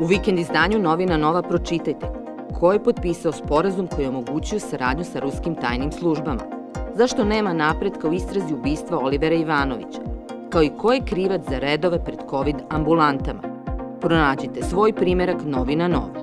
U vikend izdanju novina Nova pročitajte ko je potpisao sporazum koji je omogućio saradnju sa ruskim tajnim službama, zašto nema napretka u istrazi ubistva Olivera Ivanovića, kao i ko je krivac za redove pred COVID ambulantama. Pronađite svoj primerak novina Nova.